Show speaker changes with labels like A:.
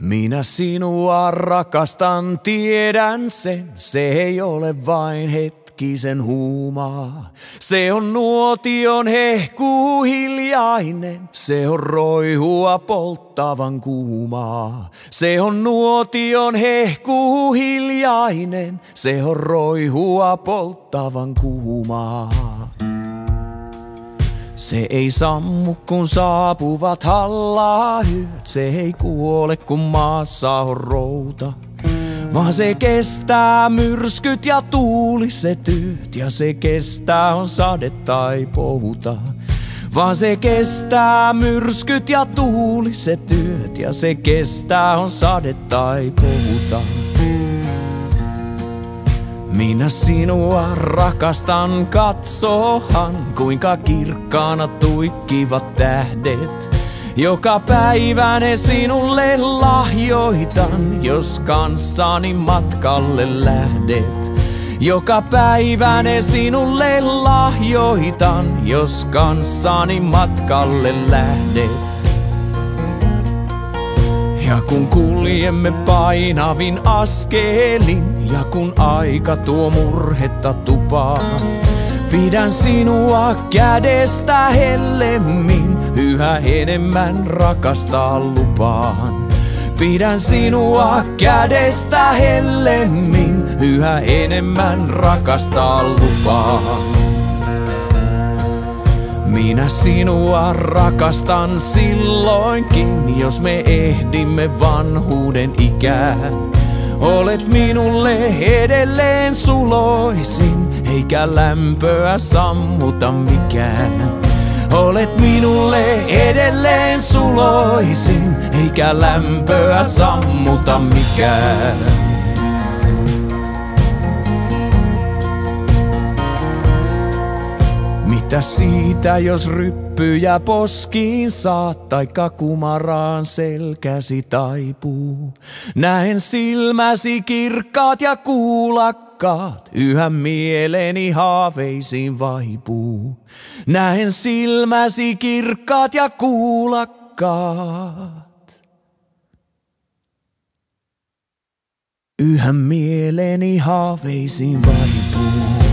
A: Minä sinua rakastan, tiedän sen, se ei ole vain hetkisen huumaa. Se on nuotion hehku hiljainen, se on roihua polttavan kuumaa. Se on nuotion hehku hiljainen, se on roihua polttavan kuumaa. Se ei sammu kun saapuvat hallaahyöt, se ei kuole kun maassa on routa. Vaan se kestää myrskyt ja tuuliset työt ja se kestää on sade tai pouta. Vaan se kestää myrskyt ja tuuliset työt ja se kestää on sade tai pouta. Minä sinua rakastan, katsohan kuinka kirkkaana tuikkivat tähdet. Joka päivä ne sinulle lahjoitan, jos kanssani matkalle lähdet. Joka päivä ne sinulle lahjoitan, jos kanssani matkalle lähdet. Ja kun kuljemme painavin askelin, ja kun aika tuo murhetta tupaa, pidän sinua kädestä hellemmin, yhä enemmän rakastaa lupaan. Pidän sinua kädestä hellemmin, yhä enemmän rakastaa lupaan. Minä sinua rakastan silloinkin, jos me ehdimme vanhuuden ikään. Olet minulle edelleen suloisin, eikä lämpöä sammuta mikään. Olet minulle edelleen suloisin, eikä lämpöä sammuta mikään. Mitä siitä, jos ryppyjä poskiin saat, taikka kumaraan selkäsi taipuu? Näen silmäsi kirkkaat ja kuulakkaat, yhä mieleni haaveisiin vaipuu. Näen silmäsi kirkkaat ja kuulakkaat. Yhä mieleni haaveisiin vaipuu.